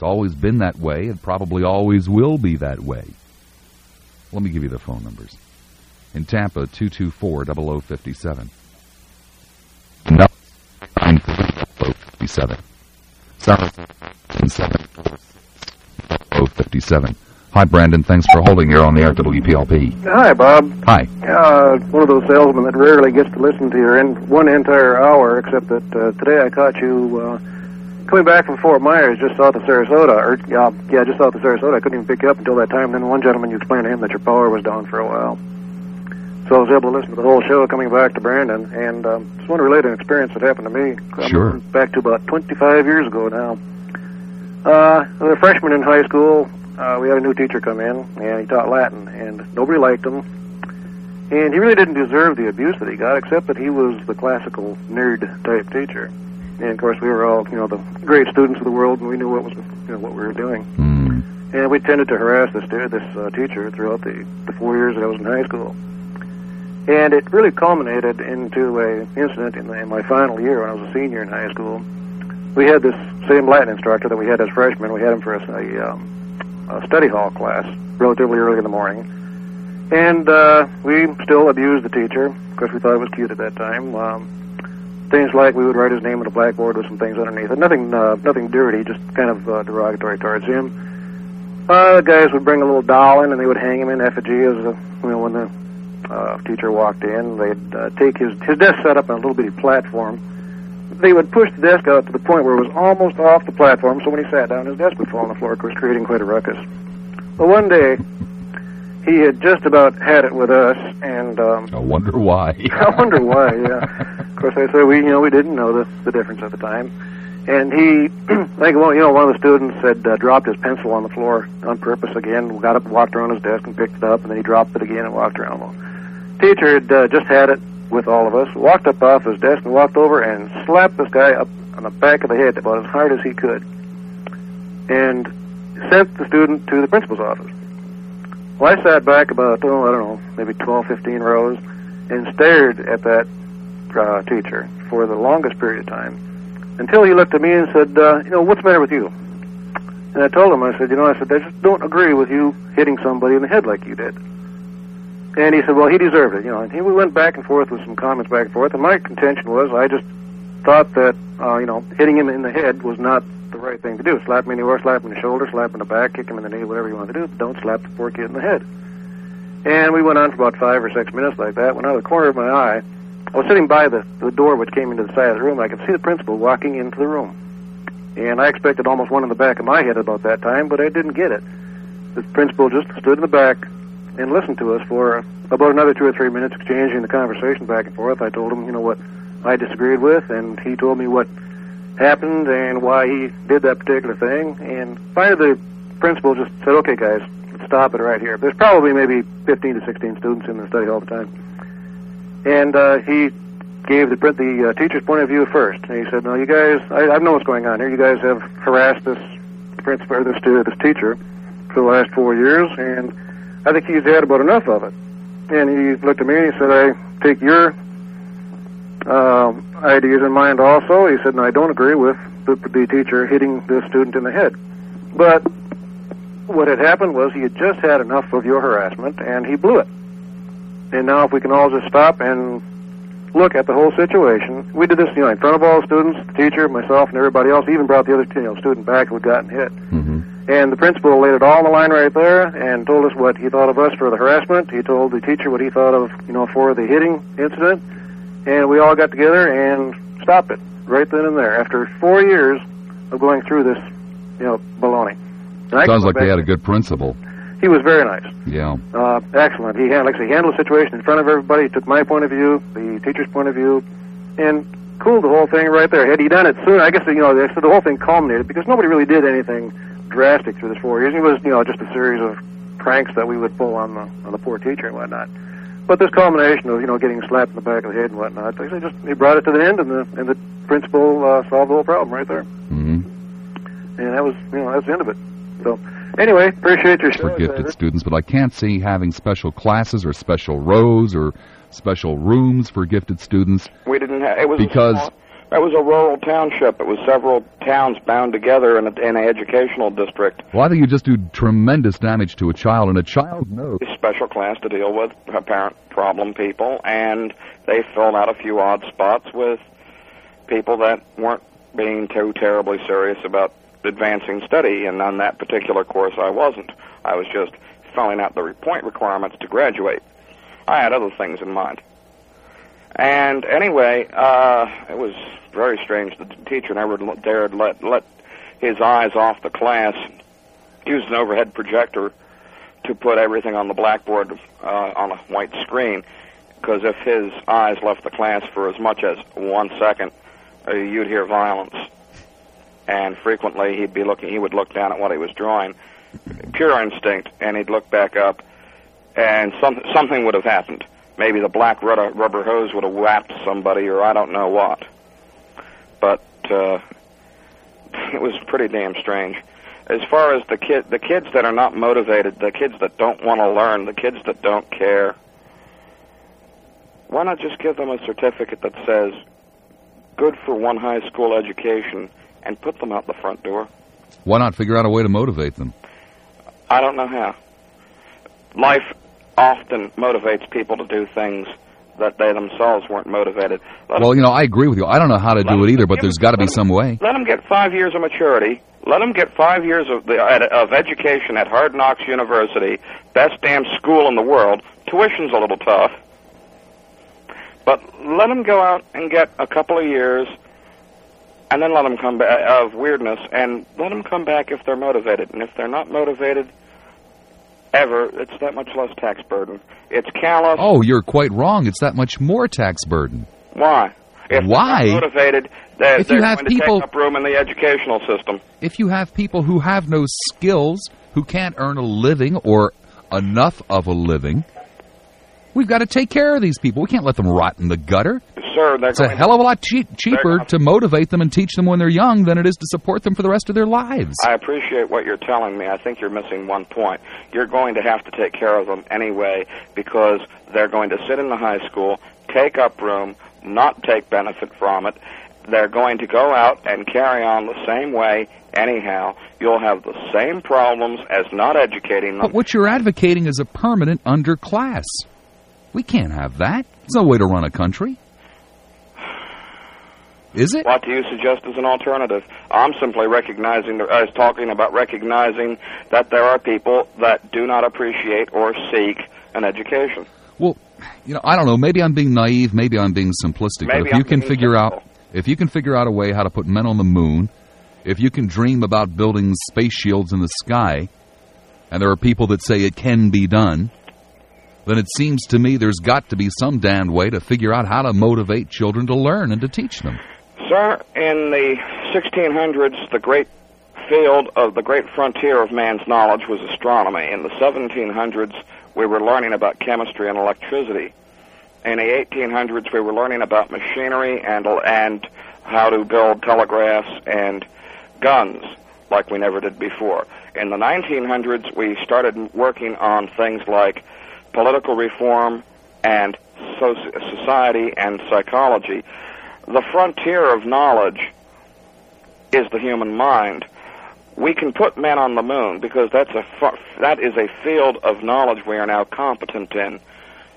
It's always been that way. It probably always will be that way. Let me give you the phone numbers. In Tampa, 224-0057. No, 0057. Hi, Brandon. Thanks for holding. You're on the air WPLP. Hi, Bob. Hi. Uh, one of those salesmen that rarely gets to listen to your in, one entire hour, except that uh, today I caught you uh, coming back from Fort Myers, just south of Sarasota. Or yeah, yeah, just south of Sarasota. I couldn't even pick you up until that time. Then one gentleman, you explained to him that your power was down for a while. So I was able to listen to the whole show coming back to Brandon, and um, just want to relate an experience that happened to me. Sure. I'm back to about 25 years ago now. Uh, I was a freshman in high school. Uh, we had a new teacher come in, and he taught Latin, and nobody liked him. And he really didn't deserve the abuse that he got, except that he was the classical nerd type teacher. And of course, we were all, you know, the great students of the world, and we knew what was, you know, what we were doing. Mm. And we tended to harass this this uh, teacher throughout the, the four years that I was in high school. And it really culminated into a incident in, the, in my final year when I was a senior in high school. We had this same Latin instructor that we had as freshmen. We had him for a, a, um, a study hall class relatively early in the morning. And uh, we still abused the teacher. Of course, we thought it was cute at that time. Um, things like we would write his name on a blackboard with some things underneath it. Nothing, uh, nothing dirty, just kind of uh, derogatory towards him. Uh, guys would bring a little doll in, and they would hang him in effigy as a, you know when the uh, teacher walked in. They'd uh, take his his desk set up on a little bitty platform. They would push the desk out to the point where it was almost off the platform, so when he sat down, his desk would fall on the floor, of course, creating quite a ruckus. Well, one day, he had just about had it with us, and um, I wonder why. I wonder why. Yeah. Of course, I said we, you know, we didn't know the the difference at the time. And he, I think, well, you know, one of the students had uh, dropped his pencil on the floor on purpose again. Got up, walked around his desk, and picked it up, and then he dropped it again and walked around. Well, teacher had uh, just had it with all of us. Walked up off his desk and walked over and slapped this guy up on the back of the head about as hard as he could, and sent the student to the principal's office. Well, I sat back about, oh, I don't know, maybe 12, 15 rows, and stared at that uh, teacher for the longest period of time until he looked at me and said, uh, you know, what's the matter with you? And I told him, I said, you know, I said, I just don't agree with you hitting somebody in the head like you did. And he said, well, he deserved it, you know. And he, we went back and forth with some comments back and forth, and my contention was I just thought that, uh, you know, hitting him in the head was not the right thing to do. Slap him anywhere, slap him in the shoulder, slap him in the back, kick him in the knee, whatever you want to do, but don't slap the poor kid in the head. And we went on for about five or six minutes like that. When out of the corner of my eye, I was sitting by the, the door which came into the side of the room. I could see the principal walking into the room. And I expected almost one in the back of my head about that time, but I didn't get it. The principal just stood in the back and listened to us for about another two or three minutes, exchanging the conversation back and forth. I told him, you know, what I disagreed with, and he told me what happened and why he did that particular thing. And finally, the principal just said, okay, guys, stop it right here. There's probably maybe 15 to 16 students in the study all the time. And uh, he gave the the uh, teacher's point of view first. And he said, "No, you guys, I, I know what's going on here. You guys have harassed this principal or this uh, this teacher for the last four years, and I think he's had about enough of it." And he looked at me and he said, "I take your um, ideas in mind also." He said, and I don't agree with the, the teacher hitting the student in the head, but." What had happened was he had just had enough of your harassment, and he blew it. And now, if we can all just stop and look at the whole situation, we did this, you know, in front of all the students, the teacher, myself, and everybody else. Even brought the other, you know, student back who had gotten hit. Mm-hmm. And the principal laid it all on the line right there, and told us what he thought of us for the harassment. He told the teacher what he thought of, you know, for the hitting incident, and we all got together and stopped it right then and there. After four years of going through this, you know, baloney. Sounds like they had a good principal. He was very nice. Yeah. Uh, excellent. He had, like I say, handled the situation in front of everybody. He took my point of view, the teacher's point of view, and cooled the whole thing right there. Had he done it sooner, I guess you know, the whole thing culminated because nobody really did anything drastic through this four years. It was you know just a series of pranks that we would pull on the on the poor teacher and whatnot. But this culmination of you know getting slapped in the back of the head and whatnot, they I said, just he brought it to the end, and the and the principal uh, solved the whole problem right there. Mm-hmm. And that was you know that's the end of it. So anyway, appreciate your show. For gifted students, but I can't see having special classes or special rows or special rooms for gifted students. We didn't have. It was because It was a rural township. It was several towns bound together in, a, in an educational district. Well, I think you just do tremendous damage to a child, and a child knows. A special class to deal with apparent problem people, and they filled out a few odd spots with people that weren't being too terribly serious about advancing study, and on that particular course I wasn't. I was just filling out the point requirements to graduate. I had other things in mind. And anyway, uh, it was very strange. The teacher never dared let let his eyes off the class. Used an overhead projector to put everything on the blackboard uh, on a white screen, because if his eyes left the class for as much as one second, uh, you'd hear violence. And frequently, he'd be looking. He would look down at what he was drawing, pure instinct, and he'd look back up, and some, something would have happened. Maybe the black rubber, rubber hose would have whapped somebody, or I don't know what. But uh, it was pretty damn strange. As far as the kid, the kids that are not motivated, the kids that don't want to learn, the kids that don't care, why not just give them a certificate that says good for one high school education and put them out the front door? Why not figure out a way to motivate them? I don't know how. Life often motivates people to do things that they themselves weren't motivated. Let well, you know, I agree with you. I don't know how to do it either, but there's got to be some way. Let them get five years of maturity. Let them get five years of the of education at Hard Knocks University, best damn school in the world. Tuition's a little tough, but let them go out and get a couple of years, and then let them come back of weirdness, and let them come back if they're motivated. And if they're not motivated, ever, it's that much less tax burden. It's callous. Oh, you're quite wrong. It's that much more tax burden. Why? If Why? They're motivated, they're, if you have people, up room in the educational system. If you have people who have no skills, who can't earn a living or enough of a living, we've got to take care of these people. We can't let them rot in the gutter. Sir, it's a hell of a lot che- cheaper to motivate them and teach them when they're young than it is to support them for the rest of their lives. I appreciate what you're telling me. I think you're missing one point. You're going to have to take care of them anyway because they're going to sit in the high school, take up room, not take benefit from it. They're going to go out and carry on the same way anyhow. You'll have the same problems as not educating them. But what you're advocating is a permanent underclass. We can't have that. There's no way to run a country. Is it? What do you suggest as an alternative? I'm simply recognizing, that I was talking about recognizing that there are people that do not appreciate or seek an education. Well, you know, I don't know. Maybe I'm being naive. Maybe I'm being simplistic. Maybe but if I'm you can figure simple. out, if you can figure out a way how to put men on the moon, if you can dream about building space shields in the sky, and there are people that say it can be done, then it seems to me there's got to be some damned way to figure out how to motivate children to learn and to teach them. Sir, in the 1600s, the great field of the great frontier of man's knowledge was astronomy. In the 1700s, we were learning about chemistry and electricity. In the 1800s, we were learning about machinery and and how to build telegraphs and guns like we never did before. In the 1900s, we started working on things like political reform and society and psychology the frontier of knowledge is the human mind. We can put men on the moon because that's a that is a field of knowledge we are now competent in.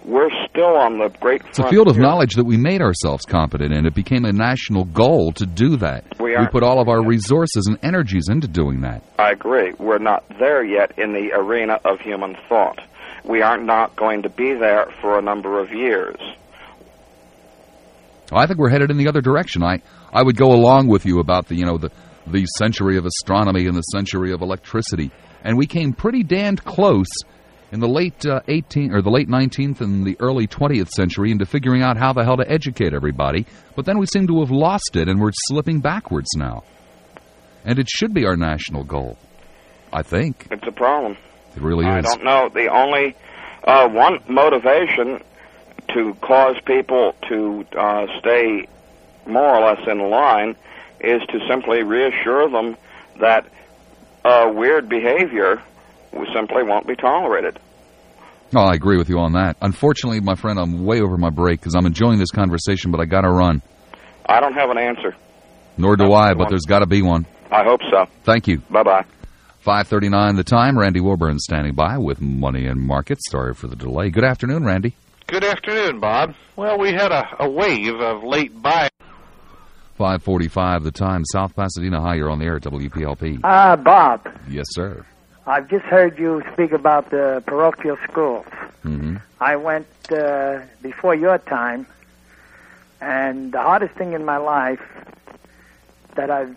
We're still on the great. It's a field of knowledge that we made ourselves competent in. It became a national goal to do that. We, we put all of our resources and energies into doing that. I agree. We're not there yet in the arena of human thought. We are not going to be there for a number of years. I think we're headed in the other direction. I, I would go along with you about the you know the the century of astronomy and the century of electricity, and we came pretty damned close in the late uh, 18 or the late 19th and the early 20th century into figuring out how the hell to educate everybody. But then we seem to have lost it, and we're slipping backwards now. And it should be our national goal. I think it's a problem. It really I is. I don't know. The only uh, one motivation to cause people to uh, stay more or less in line is to simply reassure them that uh, weird behavior simply won't be tolerated. Oh, I agree with you on that. Unfortunately, my friend, I'm way over my break because I'm enjoying this conversation, but I got to run. I don't have an answer. Nor do I, but one. there's got to be one. I hope so. Thank you. Bye bye. 539 the time. Randy Wilburn standing by with Money and Markets. Sorry for the delay. Good afternoon, Randy. Good afternoon, Bob. Well, we had a, a wave of late buy. 545 the time. South Pasadena. Hi, you're on the air at WPLP. Ah, Bob, Yes, sir. I've just heard you speak about the parochial schools. hmm I went uh, before your time, and the hardest thing in my life that I've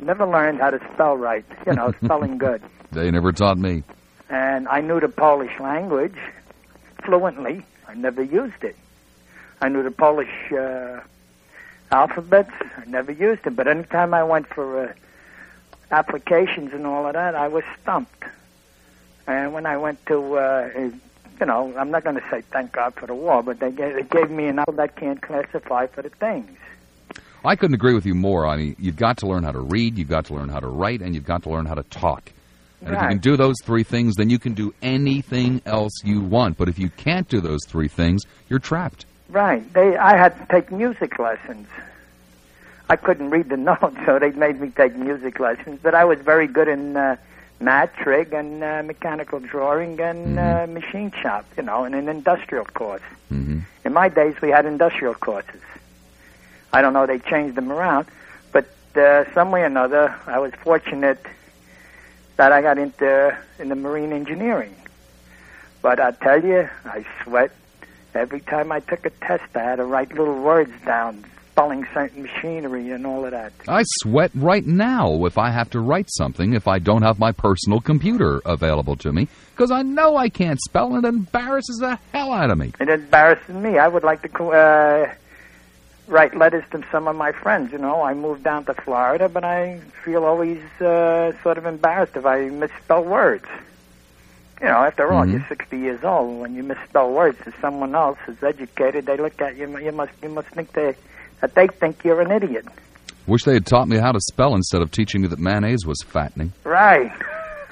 never learned how to spell right, you know, spelling good. They never taught me. And I knew the Polish language fluently. I never used it. I knew the Polish uh, alphabets. I never used it. But anytime I went for uh, applications and all of that, I was stumped. And when I went to, uh, you know, I'm not going to say thank God for the war, but they gave, gave me an apple that can't classify for the things. I couldn't agree with you more. I mean, you've got to learn how to read, you've got to learn how to write, and you've got to learn how to talk. And if you can do those three things, then you can do anything else you want. But if you can't do those three things, you're trapped. Right. They, I had to take music lessons. I couldn't read the notes, so they made me take music lessons. But I was very good in uh, mat, trig, and uh, mechanical drawing and uh, machine shop, you know, and an industrial course. hmm In my days, we had industrial courses. I don't know, they changed them around. But uh, some way or another, I was fortunate that I got into in the marine engineering. But I tell you, I sweat every time I took a test. I had to write little words down, spelling certain machinery and all of that. I sweat right now if I have to write something if I don't have my personal computer available to me because I know I can't spell and it embarrasses the hell out of me. It embarrasses me. I would like to uh, write letters to some of my friends. You know, I moved down to Florida, but I feel always uh, sort of embarrassed if I misspell words. You know, after all, Mhm. you're 60 years old. When you misspell words to someone else who's educated, they look at you. You must, you must think they, that they think you're an idiot. Wish they had taught me how to spell instead of teaching me that mayonnaise was fattening. Right.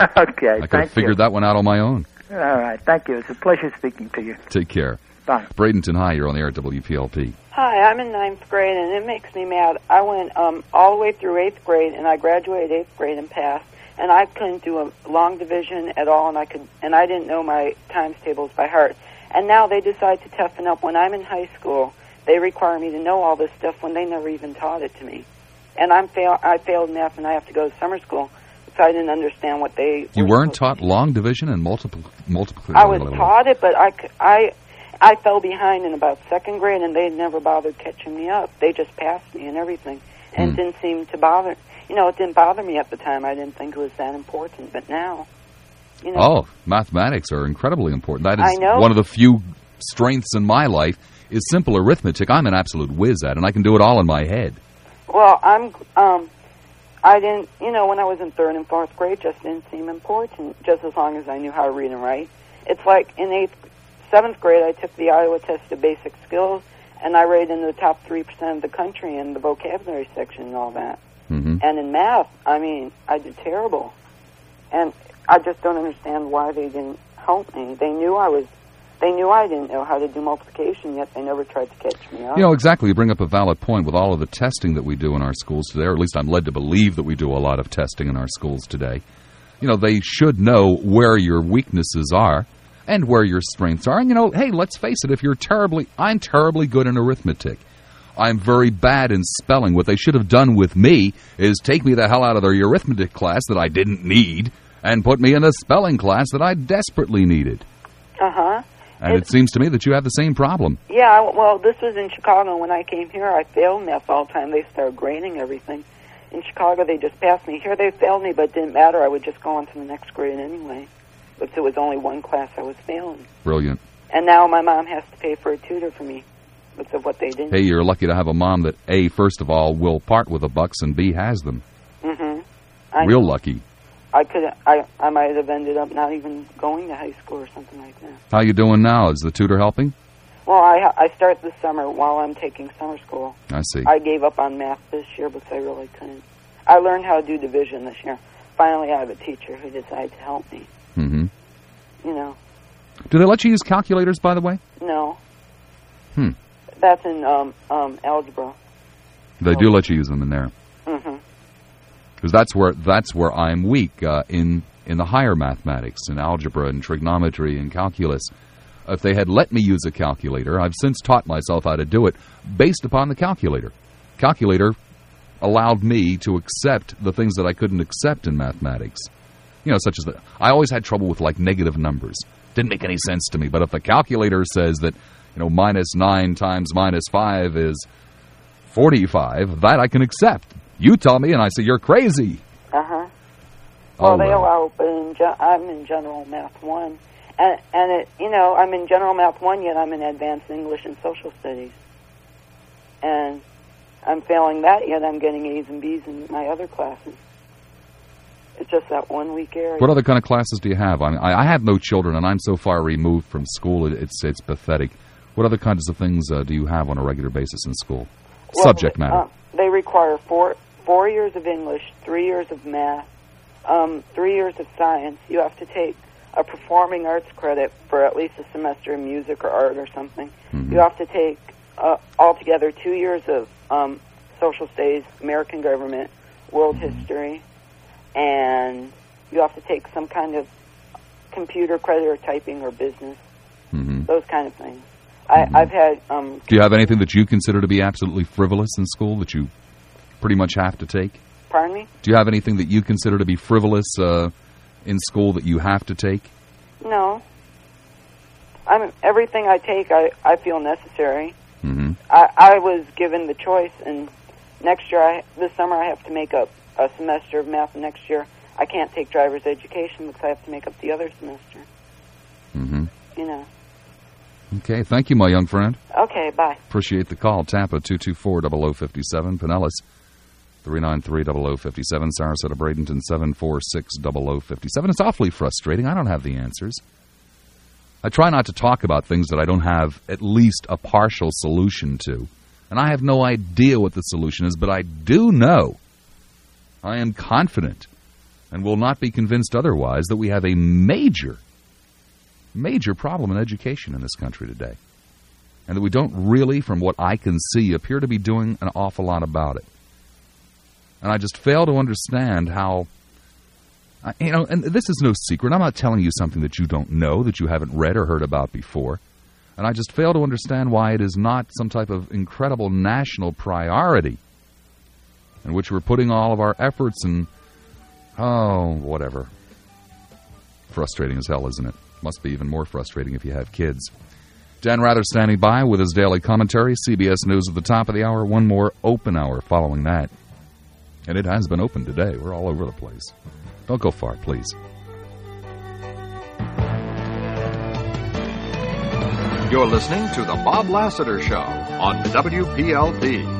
okay. I could have figured you. that one out on my own. All right. Thank you. It's a pleasure speaking to you. Take care. Bye. Bradenton High, you're on the air at WPLP. Hi, I'm in ninth grade, and it makes me mad. I went um, all the way through eighth grade, and I graduated eighth grade and passed. And I couldn't do a long division at all, and I could, and I didn't know my times tables by heart. And now they decide to toughen up. When I'm in high school, they require me to know all this stuff when they never even taught it to me. And I'm fail. I failed math, and I have to go to summer school, so I didn't understand what they. You were weren't supposed taught long division and multiple multiple. I was taught it, but I, c- I, I fell behind in about second grade, and they never bothered catching me up. They just passed me and everything, and it didn't seem to bother. You know, it didn't bother me at the time. I didn't think it was that important, but now, you know, Oh, mathematics are incredibly important. That is I know. one of the few strengths in my life is simple arithmetic. I'm an absolute whiz at, and I can do it all in my head. well, I'm, um, I didn't, you know, when I was in third and fourth grade, just didn't seem important. Just as long as I knew how to read and write. It's like in eighth, seventh grade, I took the Iowa test of basic skills, and I rated in the top three percent of the country in the vocabulary section and all that. hmm And in math, I mean, I did terrible. And I just don't understand why they didn't help me. They knew I was, they knew I didn't know how to do multiplication, yet they never tried to catch me up. You know, exactly. You bring up a valid point with all of the testing that we do in our schools today, or at least I'm led to believe that we do a lot of testing in our schools today. You know, they should know where your weaknesses are and where your strengths are. And, you know, hey, let's face it, if you're terribly, I'm terribly good in arithmetic. I'm very bad in spelling. What they should have done with me is take me the hell out of their arithmetic class that I didn't need and put me in a spelling class that I desperately needed. Uh huh. And it seems to me that you have the same problem. Yeah, well, this was in Chicago. When I came here, I failed math all the time. They started grading everything. In Chicago, they just passed me. Here, they failed me, but it didn't matter. I would just go on to the next grade anyway. But it was only one class I was failing. Brilliant. And now my mom has to pay for a tutor for me because of what they didn't. Hey, you're lucky to have a mom that A, first of all, will part with the bucks, and B, has them. Mm-hmm. Real lucky. I could I I might have ended up not even going to high school or something like that. How you doing now? Is the tutor helping? Well, I I start this summer while I'm taking summer school. I see. I gave up on math this year because I really couldn't. I learned how to do division this year. Finally, I have a teacher who decided to help me. Hmm You know, Do they let you use calculators, by the way? no. Hmm. That's in um um algebra. They do let you use them in there Mm-hmm. because that's where that's where I'm weak uh, in in the higher mathematics, in algebra and trigonometry and calculus. If they had let me use a calculator, I've since taught myself how to do it based upon the calculator. Calculator allowed me to accept the things that I couldn't accept in mathematics. You know, such as that I always had trouble with like negative numbers. Didn't make any sense to me. But if the calculator says that, you know, minus nine times minus five is forty-five, that I can accept. You tell me, and I say you're crazy. Uh huh. Oh, they well. allow, but in I'm in general math one, and and it, you know, I'm in general math one, yet I'm in advanced English and social studies, and I'm failing that, yet I'm getting A's and B's in my other classes. It's just that one week area. What other kind of classes do you have? I, mean, I, I have no children, and I'm so far removed from school. It, it's it's pathetic. What other kinds of things uh, do you have on a regular basis in school? Well, Subject matter. Uh, they require four four years of English, three years of math, um, three years of science. You have to take a performing arts credit for at least a semester in music or art or something. Mhm. You have to take uh, altogether two years of um, social studies, American government, world Mm-hmm. history, and you have to take some kind of computer credit or typing or business, hmm those kind of things. I, I've had um, Do you have anything that you consider to be absolutely frivolous in school that you pretty much have to take? pardon me. Do you have anything that you consider to be frivolous uh, in school that you have to take? No. I'm everything I take I, I feel necessary. hmm I, I was given the choice and next year I this summer I have to make up a semester of math next year I can't take driver's education because I have to make up the other semester. Mm-hmm. You know. Okay, thank you, my young friend. Okay, bye. Appreciate the call. Tampa 224-0057. Pinellas 393-0057. Sarasota Bradenton 746-0057. It's awfully frustrating. I don't have the answers. I try not to talk about things that I don't have at least a partial solution to. And I have no idea what the solution is, but I do know, I am confident, and will not be convinced otherwise, that we have a major, major problem in education in this country today and that we don't really, from what I can see, appear to be doing an awful lot about it. And I just fail to understand how, you know, and this is no secret. I'm not telling you something that you don't know, that you haven't read or heard about before. And I just fail to understand why it is not some type of incredible national priority in which we're putting all of our efforts and, oh, whatever. Frustrating as hell, isn't it? Must be even more frustrating if you have kids. Dan Rather standing by with his daily commentary. CBS News at the top of the hour. One more open hour following that. And it has been open today. We're all over the place. Don't go far, please. You're listening to The Bob Lassiter Show on WPLP.